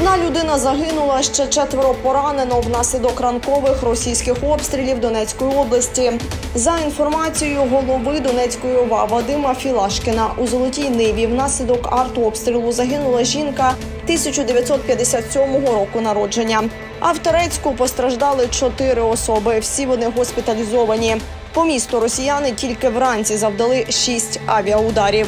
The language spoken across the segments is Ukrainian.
Одна людина загинула, ще четверо поранено внаслідок ранкових російських обстрілів Донецької області. За інформацією голови Донецької ОВА Вадима Філашкіна у Золотій Ниві внаслідок артобстрілу загинула жінка 1957 року народження. А в Терецьку постраждали чотири особи. Всі вони госпіталізовані. По місту росіяни тільки вранці завдали шість авіаударів.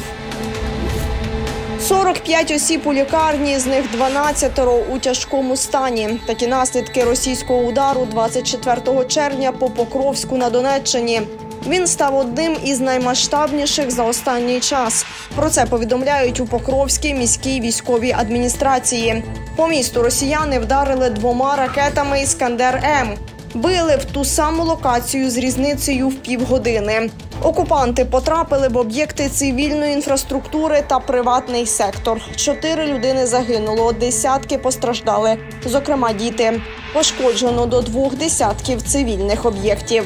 45 осіб у лікарні, з них 12 у тяжкому стані. Такі наслідки російського удару 24 червня по Покровську на Донеччині. Він став одним із наймасштабніших за останній час. Про це повідомляють у Покровській міській військовій адміністрації. По місту росіяни вдарили двома ракетами Іскандер М. Били в ту саму локацію з різницею в півгодини. Окупанти потрапили в об'єкти цивільної інфраструктури та приватний сектор. Чотири людини загинуло, десятки постраждали, зокрема діти. Пошкоджено до двох десятків цивільних об'єктів.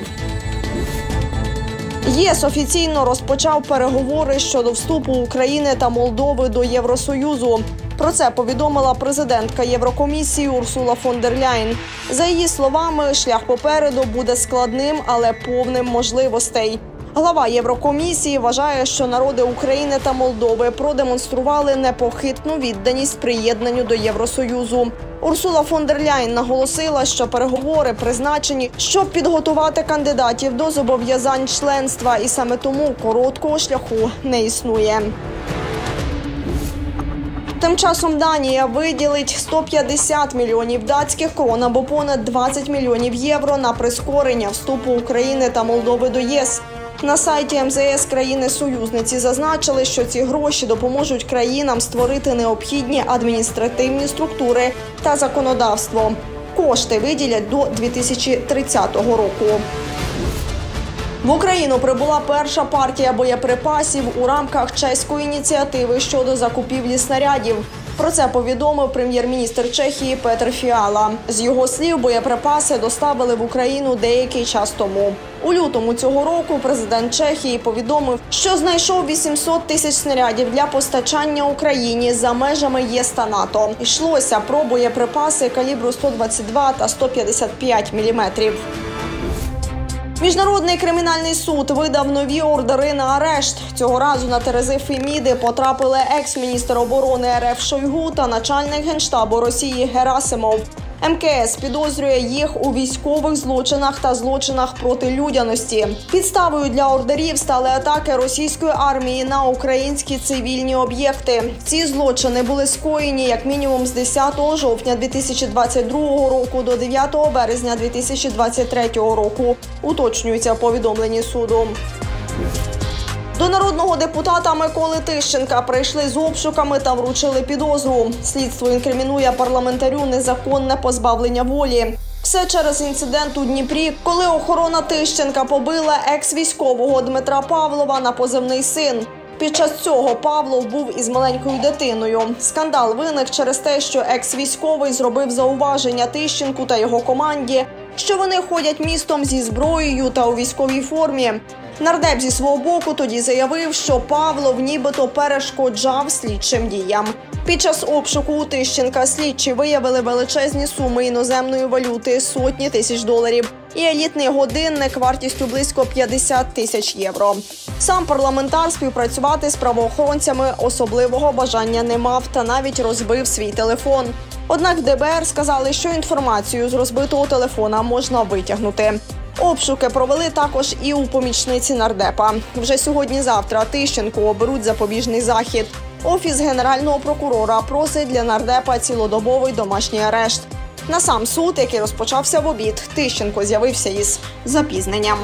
ЄС офіційно розпочав переговори щодо вступу України та Молдови до Євросоюзу. Про це повідомила президентка Єврокомісії Урсула фон дер Ляйн. За її словами, шлях попереду буде складним, але повним можливостей. Глава Єврокомісії вважає, що народи України та Молдови продемонстрували непохитну відданість приєднанню до Євросоюзу. Урсула фон дер Ляйн наголосила, що переговори призначені, щоб підготувати кандидатів до зобов'язань членства, і саме тому короткого шляху не існує. Тим часом Данія виділить 150 мільйонів датських крон або понад 20 мільйонів євро на прискорення вступу України та Молдови до ЄС. На сайті МЗС країни-союзниці зазначили, що ці гроші допоможуть країнам створити необхідні адміністративні структури та законодавство. Кошти виділять до 2030 року. В Україну прибула перша партія боєприпасів у рамках чеської ініціативи щодо закупівлі снарядів. Про це повідомив прем'єр-міністр Чехії Петр Фіала. З його слів, боєприпаси доставили в Україну деякий час тому. У лютому цього року президент Чехії повідомив, що знайшов 800 тисяч снарядів для постачання Україні за межами ЄС та НАТО. Йшлося про боєприпаси калібру 122 та 155 міліметрів. Міжнародний кримінальний суд видав нові ордери на арешт. Цього разу на Терези Феміди потрапили екс-міністр оборони РФ Шойгу та начальник генштабу Росії Герасимов. МКС підозрює їх у військових злочинах та злочинах проти людяності. Підставою для ордерів стали атаки російської армії на українські цивільні об'єкти. Ці злочини були скоєні як мінімум з 10 жовтня 2022 року до 9 березня 2023 року. Уточнюється в повідомленні суду. До народного депутата Миколи Тищенка прийшли з обшуками та вручили підозру. Слідство інкримінує парламентарю незаконне позбавлення волі. Все через інцидент у Дніпрі, коли охорона Тищенка побила екс-військового Дмитра Павлова на позивний син. Під час цього Павлов був із маленькою дитиною. Скандал виник через те, що екс-військовий зробив зауваження Тищенку та його команді, що вони ходять містом зі зброєю та у військовій формі. Нардеп зі свого боку тоді заявив, що Павлов нібито перешкоджав слідчим діям. Під час обшуку у Тищенка слідчі виявили величезні суми іноземної валюти сотні тисяч доларів і елітний годинник вартістю близько 50 тисяч євро. Сам парламентар співпрацювати з правоохоронцями особливого бажання не мав та навіть розбив свій телефон. Однак в ДБР сказали, що інформацію з розбитого телефона можна витягнути. Обшуки провели також і у помічниці нардепа. Вже сьогодні-завтра Тищенко оберуть запобіжний захід. Офіс генерального прокурора просить для нардепа цілодобовий домашній арешт. На сам суд, який розпочався в обід, Тищенко з'явився із запізненням.